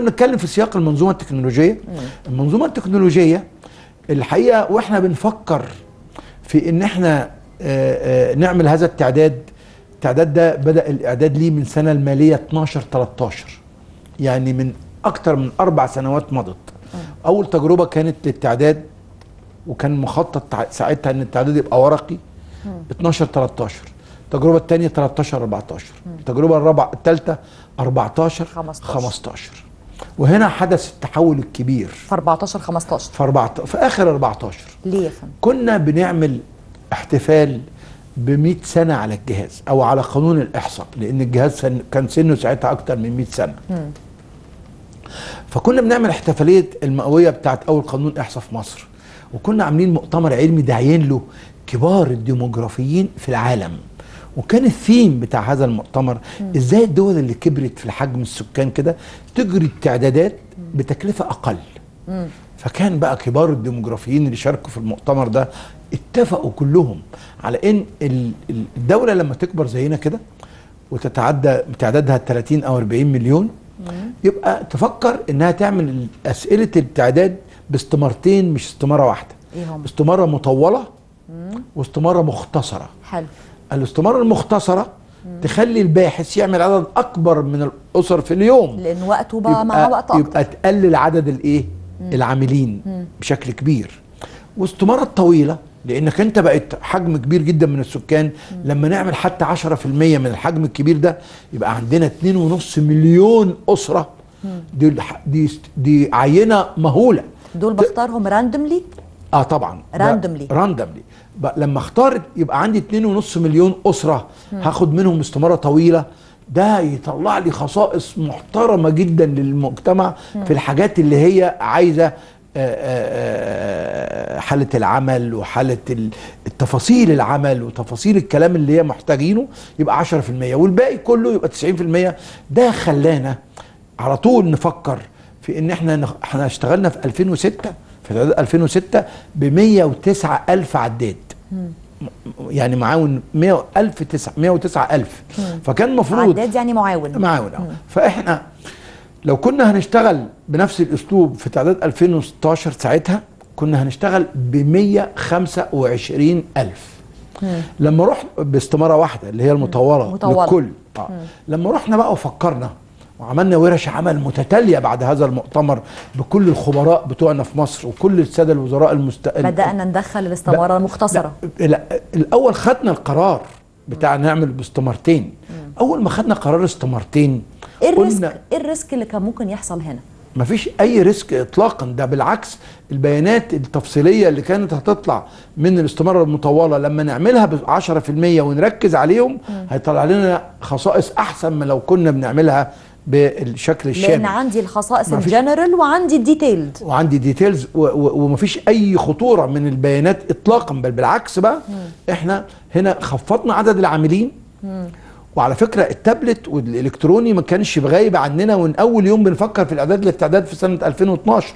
بنتكلم في سياق المنظومة التكنولوجية. المنظومة التكنولوجية الحقيقة وإحنا بنفكر في ان إحنا آه، آه، نعمل هذا التعداد. التعداد ده بدأ الإعداد ليه من سنة المالية 12 13 يعني من أكتر من أربع سنوات مضت. أول تجربة كانت للتعداد وكان مخطط ساعتها إن التعداد يبقى ورقي 12 13 التجربة الثانية 13 14 التجربة الرابعة الثالثه 14 15. 15 وهنا حدث التحول الكبير. في 14 15 في 14 في آخر 14 ليه يا فندم؟ كنا بنعمل احتفال ب 100 سنة على الجهاز أو على قانون الإحصاء لأن الجهاز سن كان سنه ساعتها أكتر من 100 سنة. فكنا بنعمل احتفالية المئوية بتاعت أول قانون إحصاء في مصر وكنا عاملين مؤتمر علمي داعيين له كبار الديموغرافيين في العالم. وكان الثيم بتاع هذا المؤتمر إزاي الدول اللي كبرت في الحجم السكان كده تجري التعدادات بتكلفة أقل. فكان بقى كبار الديموغرافيين اللي شاركوا في المؤتمر ده اتفقوا كلهم على إن ال- ال- الدولة لما تكبر زينا كده وتتعدى تعدادها 30 أو 40 مليون يبقى تفكر إنها تعمل أسئلة التعداد باستمارتين مش استمارة واحدة. هم؟ استمارة مطولة واستمارة مختصرة. حلو. الاستمارة المختصرة تخلي الباحث يعمل عدد أكبر من الأسر في اليوم. لأن وقته بقى معاه وقت أكتر يبقى تقلل عدد الإيه؟ العاملين بشكل كبير. واستمارة طويلة لأنك أنت بقت حجم كبير جدا من السكان. لما نعمل حتى 10% من الحجم الكبير ده يبقى عندنا 2.5 مليون أسرة. دي الح- دي دي عينة مهولة. دول بختارهم randomly آه طبعا. Randomly. randomly لما اختار يبقى عندي 2.5 مليون أسرة هاخد منهم استمارة طويلة. ده يطلع لي خصائص محترمة جدا للمجتمع في الحاجات اللي هي عايزة آه، آه، آه، حالة العمل وحالة ال- التفاصيل العمل وتفاصيل الكلام اللي هي محتاجينه يبقى 10% والباقي كله يبقى 90% ده خلانا على طول نفكر في إن إحنا إحنا اشتغلنا في 2006 في تعداد 2006 ب 109 ألف عداد. م- يعني معاون 100 ألف 9 109 ألف. فكان المفروض عداد يعني معاون. معاون آه. فإحنا لو كنا هنشتغل بنفس الأسلوب في تعداد 2016 ساعتها كنا هنشتغل ب 125 ألف. لما رحنا باستمارة واحدة اللي هي المطوله مطولة. للكل آه. لما رحنا بقى وفكرنا وعملنا ورش عمل متتالية بعد هذا المؤتمر بكل الخبراء بتوعنا في مصر وكل السادة الوزراء المست... بدأنا ندخل الاستماره المختصره لا, لا الأول خدنا القرار بتاع نعمل باستمارتين. أول ما خدنا قرار استمارتين إيه ال risk؟ إيه ال risk اللي كان ممكن يحصل هنا؟ مفيش أي risk اطلاقا. ده بالعكس البيانات التفصيلية اللي كانت هتطلع من الاستمارة المطولة لما نعملها ب 10% ونركز عليهم هيطلع لنا خصائص أحسن من لو كنا بنعملها بالشكل لأن الشامل. عندي الخصائص الجنرال وعندي ال detailed وعندي details ومفيش أي خطورة من البيانات اطلاقا بل بالعكس بقى إحنا هنا خفضنا عدد العاملين. وعلى فكرة التابلت والإلكتروني ما كانش غايب عننا ومن أول يوم بنفكر في الإعداد للتعداد في سنة 2012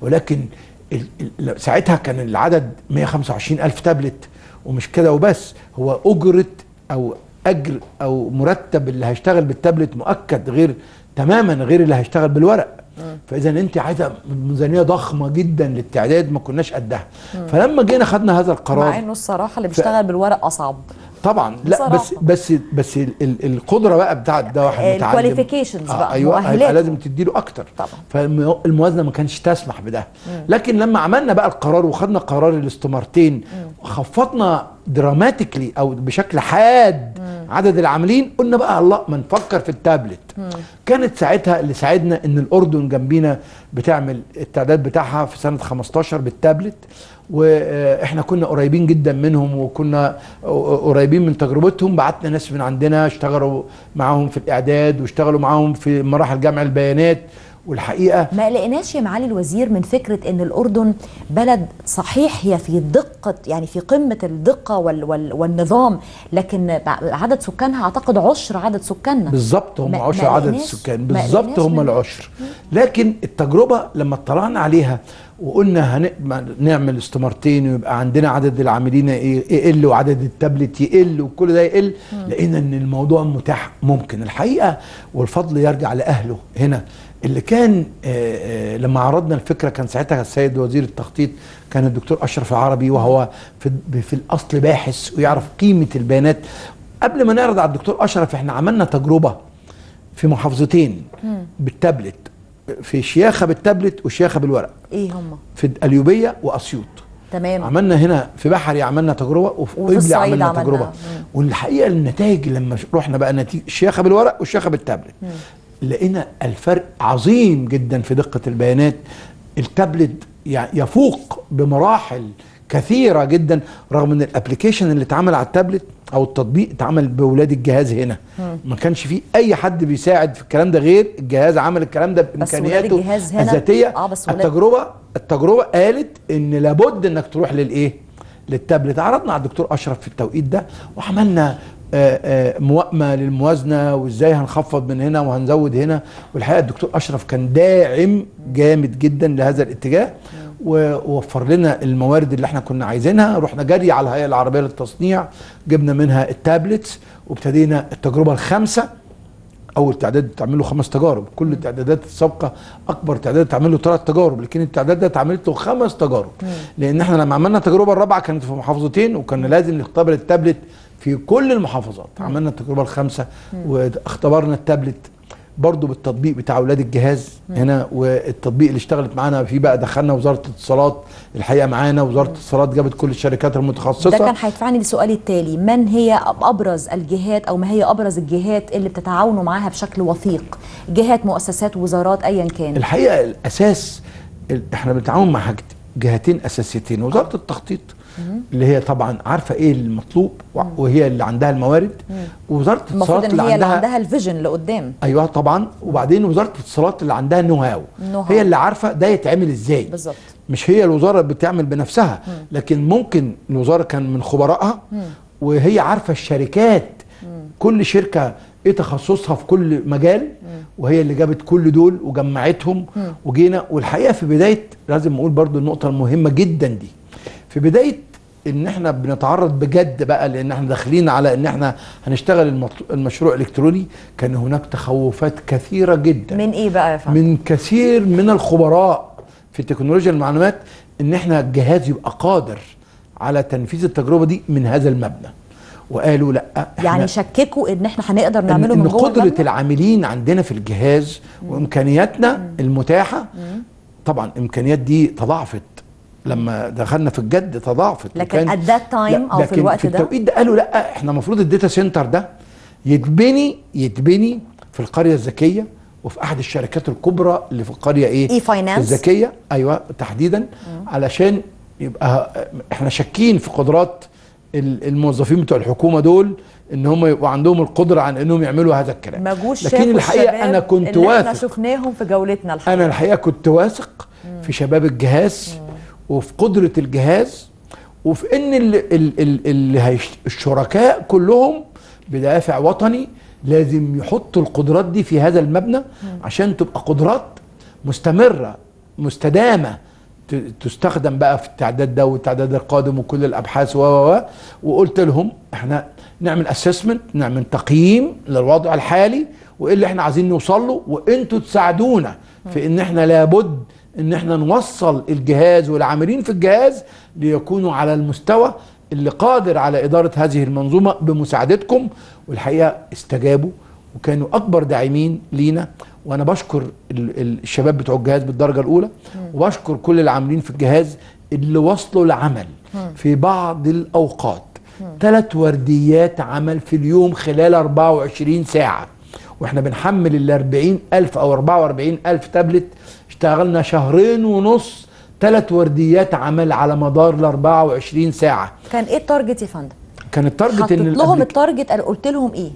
ولكن ساعتها كان العدد 125 ألف تابلت. ومش كده وبس هو أجرة أو أجر أو مرتب اللي هيشتغل بالتابلت مؤكد غير تماما غير اللي هيشتغل بالورق. فاذا أنت عايزة ميزانية ضخمة جدا للتعداد ما كناش قدها. فلما جينا خدنا هذا القرار مع إنه الصراحة اللي بيشتغل بالورق أصعب. طبعا لا بس. بس بس ال- ال- القدرة بقى بتاعت ده واحد متعلم. qualifications بقى، أيوه. هيبقى لازم تديله أكتر. طبعا. فالموازنة ما كانش تسمح بده. لكن لما عملنا بقى القرار وخدنا قرار الاستمارتين وخفضنا دراماتيكلي أو بشكل حاد عدد العاملين قلنا بقى الله ما نفكر في التابلت. كانت ساعتها اللي ساعدنا إن الأردن جنبينا بتعمل التعداد بتاعها في سنة 15 بالتابلت وإحنا كنا قريبين جدا منهم وكنا قريبين من تجربتهم. بعتنا ناس من عندنا اشتغلوا معاهم في الإعداد واشتغلوا معاهم في مراحل جمع البيانات. والحقيقة ما لقيناش يا معالي الوزير من فكرة إن الأردن بلد صحيح هي في دقة يعني في قمة الدقة وال وال والنظام لكن عدد سكانها أعتقد عشر عدد سكاننا. بالظبط هم عشر عدد السكان بالظبط هم العشر. لكن التجربة لما اطلعنا عليها وقلنا هن- نعمل استمارتين ويبقى عندنا عدد العاملين يقل وعدد التابلت يقل وكل ده يقل لقينا إن الموضوع متاح ممكن. الحقيقة والفضل يرجع لأهله هنا. اللي كان آه، آه، لما عرضنا الفكرة كان ساعتها السيد وزير التخطيط كان الدكتور أشرف العربي وهو في, في الأصل باحث ويعرف قيمة البيانات. قبل ما نعرض على الدكتور أشرف إحنا عملنا تجربة في محافظتين بالتابلت في شياخة بالتابلت وشياخة بالورق. إيه هم؟ في القليوبيه وأسيوط. تمام. عملنا هنا في بحري عملنا تجربة وفي الصعيد عملنا عملنا. تجربة. مم. والحقيقة النتائج لما رحنا بقى نتيجه الشياخه بالورق والشياخه بالتابلت. لقينا الفرق عظيم جدا في دقة البيانات. التابلت يفوق بمراحل كثيرة جدا رغم إن ال application اللي اتعمل على التابلت أو التطبيق اتعمل باولاد الجهاز هنا. ما كانش فيه أي حد بيساعد في الكلام ده غير الجهاز عمل الكلام ده بإمكانياته الذاتية. آه، بس التجربة التجربة قالت إن لابد إنك تروح للإيه؟ للتابلت. عرضنا على الدكتور أشرف في التوقيت ده وعملنا موائمه للموازنة وإزاي هنخفض من هنا وهنزود هنا. والحقيقة الدكتور أشرف كان داعم جامد جدا لهذا الاتجاه ووفر لنا الموارد اللي إحنا كنا عايزينها. رحنا جري على الهيئة العربية للتصنيع جبنا منها التابلتس وابتدينا التجربة الخامسة. أول تعداد تعمل له خمس تجارب. كل التعدادات السابقة أكبر تعداد تعمل له ثلاث تجارب لكن التعداد ده اتعملت له خمس تجارب. لأن إحنا لما عملنا التجربة الرابعة كانت في محافظتين وكان لازم نختبر التابلت في كل المحافظات. عملنا التجربة الخامسة واختبرنا التابلت برضه بالتطبيق بتاع أولاد الجهاز هنا والتطبيق اللي اشتغلت معانا فيه بقى دخلنا وزارة الاتصالات الحقيقة معانا وزارة الاتصالات جابت كل الشركات المتخصصة. ده كان هيدفعني لسؤالي التالي من هي أبرز الجهات أو ما هي أبرز الجهات اللي بتتعاونوا معاها بشكل وثيق؟ جهات مؤسسات وزارات ايا كان. الحقيقة الأساس ال- إحنا بنتعاون مع حاجت- جهتين أساسيتين وزارة التخطيط. اللي هي طبعا عارفة إيه المطلوب وهي اللي عندها الموارد. ووزارة المفروض الاتصالات اللي اللي عندها عندها الفيجن لقدام. أيوه طبعا. وبعدين وزارة الاتصالات اللي عندها النو هاو. هي اللي عارفة ده يتعمل إزاي. بالظبط. مش هي الوزارة بتعمل بنفسها. لكن ممكن الوزارة كان من خبرائها. وهي عارفة الشركات. كل شركة إيه تخصصها في كل مجال. وهي اللي جابت كل دول وجمعتهم. وجينا. والحقيقة في بداية لازم نقول برضو النقطة المهمة جدا دي. في بداية إن إحنا بنتعرض بجد بقى لإن إحنا داخلين على إن إحنا هنشتغل المشروع الإلكتروني كان هناك تخوفات كثيرة جدا. من إيه بقى يا فندم؟ من كثير من الخبراء في تكنولوجيا المعلومات إن إحنا الجهاز يبقى قادر على تنفيذ التجربة دي من هذا المبنى. وقالوا لأ إحنا يعني شككوا إن إحنا هنقدر نعمله إن من جوه قدرة؟ العاملين عندنا في الجهاز وإمكانياتنا المتاحة طبعا الامكانيات دي تضاعفت. لما دخلنا في الجد تضاعفت. لكن that time لا، أو في الوقت في ده؟ التوقيت ده قالوا لا إحنا المفروض ال data center ده يتبني يتبني في القرية الذكية وفي أحد الشركات الكبرى اللي في القرية إيه؟ إي فاينانس؟ الذكية. أيوه تحديدا. علشان يبقى إحنا شاكين في قدرات ال- الموظفين بتوع الحكومة دول إن هم يبقوا عندهم القدرة عن إنهم يعملوا هذا الكلام. ما جوش لكن الحقيقة أنا كنت اللي إحنا واثق. شفناهم في جولتنا الحقيقة أنا الحقيقة. كنت واثق في شباب الجهاز وفي قدرة الجهاز وفي إن ال ال ال ال هيش- الشركاء كلهم بدافع وطني لازم يحطوا القدرات دي في هذا المبنى عشان تبقى قدرات مستمرة مستدامة ت- تستخدم بقى في التعداد ده والتعداد القادم وكل الأبحاث و و وقلت لهم إحنا نعمل اسسمنت نعمل تقييم للوضع الحالي وإيه اللي إحنا عايزين نوصل له وإنتوا تساعدونا في إن إحنا لابد إن إحنا نوصل الجهاز والعاملين في الجهاز ليكونوا على المستوى اللي قادر على إدارة هذه المنظومة بمساعدتكم والحقيقة استجابوا وكانوا أكبر داعمين لينا. وأنا بشكر ال- ال- الشباب بتوع الجهاز بالدرجة الأولى وبشكر كل العاملين في الجهاز اللي وصلوا العمل في بعض الأوقات. ثلاث ورديات عمل في اليوم خلال 24 ساعة. وإحنا بنحمل ال 40 ألف أو 44 ألف تابلت اشتغلنا شهرين ونص ثلاث ورديات عمل على مدار ال 24 ساعة. كان إيه التارجت يا فندم؟ كان ال target حطيت إن لهم ال target قال- قلت لهم إيه؟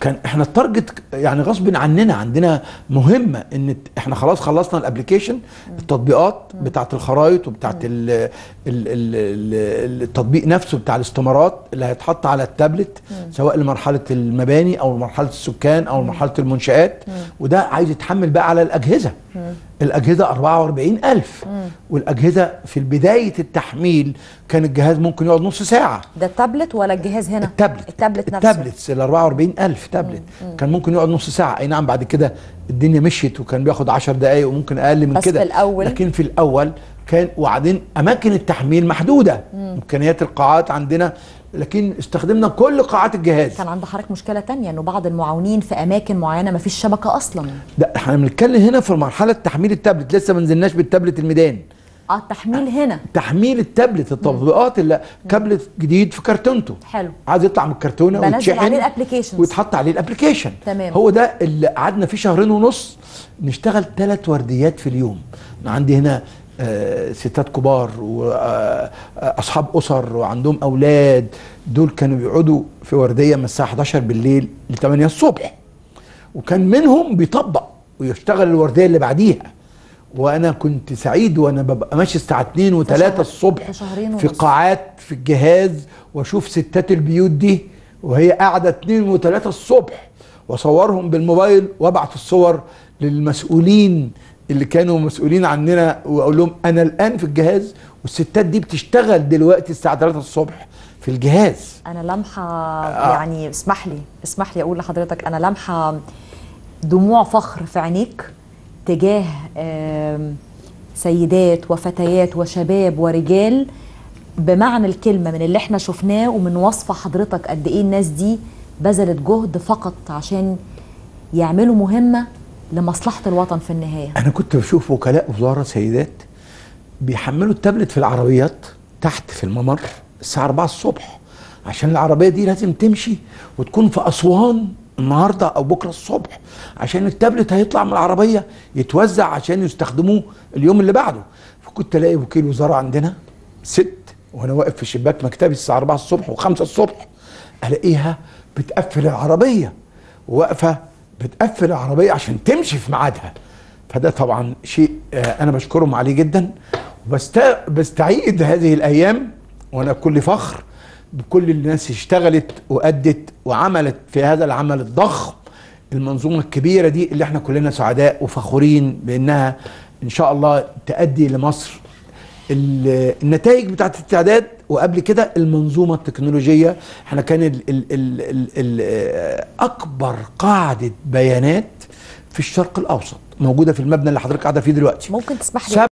كان إحنا ال target يعني غصب عننا عندنا مهمه إن إحنا خلاص خلصنا ال application التطبيقات بتاعه الخرائط وبتاعه ال- ال- ال- ال- التطبيق نفسه بتاع الاستمارات اللي هيتحط على التابلت سواء لمرحلة المباني أو مرحلة السكان أو مرحلة المنشآت وده عايز يتحمل بقى على الأجهزة. الأجهزة 44000 والأجهزة في بداية التحميل كان الجهاز ممكن يقعد نص ساعة. ده التابلت ولا الجهاز هنا؟ ال tablet. ال tablet نفسه. ال tablets ال 44000 تابلت. كان ممكن يقعد نص ساعة. أي نعم بعد كده الدنيا مشيت وكان بياخد 10 دقائق وممكن أقل من بس كده. في الأول- لكن في الأول كان وبعدين أماكن التحميل محدودة. إمكانيات القاعات عندنا لكن استخدمنا كل قاعات الجهاز. كان عند حضرتك مشكلة تانية إنه بعض المعاونين في أماكن معينة ما فيش شبكة أصلا. لا إحنا بنتكلم هنا في مرحلة تحميل التابلت لسه ما نزلناش بالتابلت الميدان. آه التحميل هنا. تحميل التابلت التطبيقات اللي تابلت جديد في كرتونته. حلو. عايز يطلع من الكرتونة ويتشحن عليه ال applications. ويتحط عليه ال application تمام. هو ده اللي قعدنا فيه شهرين ونص نشتغل ثلاث ورديات في اليوم. عندي هنا ستات كبار واصحاب أسر وعندهم أولاد دول كانوا بيقعدوا في وردية من الساعة 11 بالليل ل 8 الصبح. وكان منهم بيطبق ويشتغل الوردية اللي بعديها. وأنا كنت سعيد وأنا ببقى ماشي الساعة 2 و3 شهر- الصبح في. قاعات في الجهاز وأشوف ستات البيوت دي وهي قاعدة 2 و3 الصبح. وأصورهم بالموبايل وأبعت الصور للمسؤولين اللي كانوا مسؤولين عننا وأقول لهم أنا الآن في الجهاز والستات دي بتشتغل دلوقتي الساعة 3 الصبح في الجهاز. أنا لمحة يعني اسمح لي اسمح لي أقول لحضرتك أنا لمحة دموع فخر في عينيك تجاه سيدات وفتيات وشباب ورجال بمعنى الكلمة من اللي إحنا شفناه ومن وصف حضرتك قد إيه الناس دي بذلت جهد فقط عشان يعملوا مهمة لمصلحة الوطن في النهاية. أنا كنت بشوف وكلاء وزارة سيدات بيحملوا التابلت في العربيات تحت في الممر الساعة 4 الصبح عشان العربية دي لازم تمشي وتكون في أسوان النهارده أو بكرة الصبح عشان التابلت هيطلع من العربية يتوزع عشان يستخدموه اليوم اللي بعده. فكنت ألاقي وكيل وزارة عندنا ست وأنا واقف في شباك مكتبي الساعة 4 الصبح و5 الصبح ألاقيها بتقفل العربية واقفة بتقفل العربية عشان تمشي في ميعادها. فده طبعا شيء آه، أنا بشكرهم عليه جدا. وبست بستعيد هذه الأيام وأنا بكل فخر بكل الناس اشتغلت وأدت وعملت في هذا العمل الضخم المنظومة الكبيرة دي اللي إحنا كلنا سعداء وفخورين بإنها إن شاء الله تؤدي لمصر النتائج بتاعت التعداد وقبل كده المنظومة التكنولوجية. إحنا كان ال ال ال ال ال أكبر قاعدة بيانات في الشرق الأوسط موجودة في المبنى اللي حضرتك قاعدة فيه دلوقتي. ممكن تسمح لي؟